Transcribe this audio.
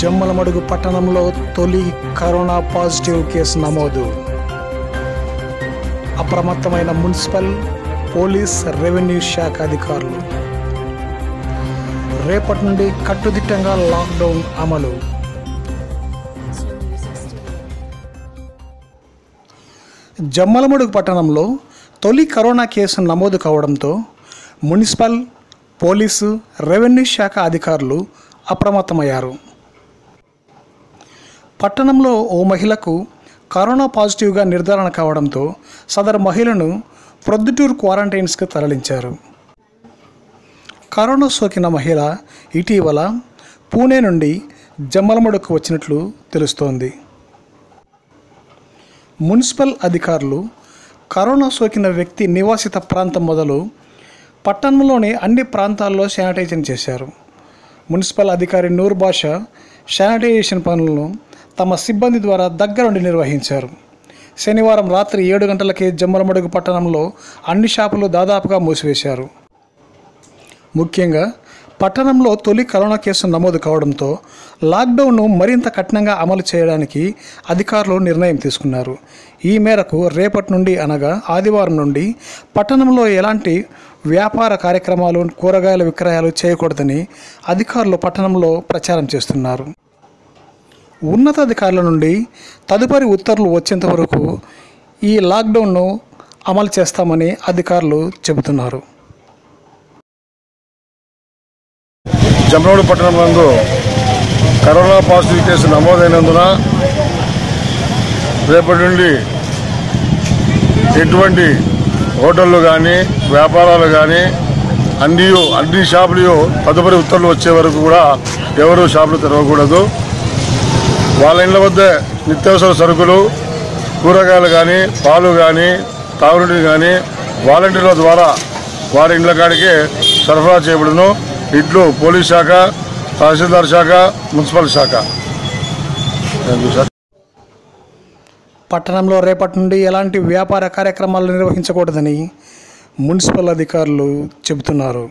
జమ్మలమడుగు పట్టణంలో తొలి corona positive case నమోదు. అప్రమత్తమైన మున్సిపల్ పోలీస్ రెవెన్యూ శాఖ అధికారులు. రేపటి నుండి కట్టుదిట్టంగా లాక్డౌన్ అమలు. జమ్మలమడుగు పట్టణంలో తొలి కరోనా కేసు నమోదు కావడంతో మున్సిపల్ పోలీసు రెవెన్యూ శాఖ అధికారులు అప్రమత్తమయ్యారు. పట్టణంలో ఓ మహిళకు కరోనా పాజిటివ్గా నిర్ధారణ కావడంతో సదరు మహిళను ప్రొద్దుటూరు క్వారంటైన్స్కి తరలించారు. కరోనా సోకిన మహిళ ఇటీవల పూణే నుండి జమ్మలమడుకు వచ్చినట్లు తెలుస్తోంది. మున్సిపల్ అధికారులు కరోనా సోకిన వ్యక్తి నివాసిత ప్రాంతం మొదలు పట్టణంలోని అన్ని ప్రాంతాల్లో శానిటైజేషన్ చేశారు. మున్సిపల్ అధికారి నూర్ బాషా శానిటైజేషన్ పనులను తమ సిబ్బంది ద్వారా దగ్గరుండి నిర్వహించారు. శనివారం రాత్రి ఏడు గంటలకే జమ్మలమడుగు పట్టణంలో అన్ని షాపులు దాదాపుగా మూసివేశారు. ముఖ్యంగా పట్టణంలో తొలి కరోనా కేసు నమోదు కావడంతో లాక్డౌన్ను మరింత కఠినంగా అమలు చేయడానికి అధికారులు నిర్ణయం తీసుకున్నారు. ఈ మేరకు రేపటి నుండి అనగా ఆదివారం నుండి పట్టణంలో ఎలాంటి వ్యాపార కార్యక్రమాలు కూరగాయల విక్రయాలు చేయకూడదని అధికారులు పట్టణంలో ప్రచారం చేస్తున్నారు. ఉన్నతాధికారుల నుండి తదుపరి ఉత్తర్వులు వచ్చేంత వరకు ఈ లాక్డౌన్ను అమలు చేస్తామని అధికారులు చెబుతున్నారు. జమరోడు పట్టణం నందు కరోనా పాజిటివ్ కేసు నమోదైనందున రేపటి నుండి ఎటువంటి హోటళ్ళు కానీ వ్యాపారాలు కానీ అన్నీ అన్ని షాపులు తదుపరి ఉత్తర్వులు వచ్చే వరకు కూడా ఎవరు షాపులు తెరవకూడదు. వాళ్ళ ఇళ్ళ వద్ద నిత్యావసర సరుకులు కూరగాయలు కానీ పాలు కానీ తాగునీరు కానీ వాలంటీర్ల ద్వారా వారి ఇండ్ల కాడికే సరఫరా చేయబడును. ఇట్లు పోలీస్ శాఖ తహసీల్దార్ శాఖ మున్సిపల్ శాఖ. పట్టణంలో రేపటి నుండి ఎలాంటి వ్యాపార కార్యక్రమాలు నిర్వహించకూడదని మున్సిపల్ అధికారులు చెబుతున్నారు.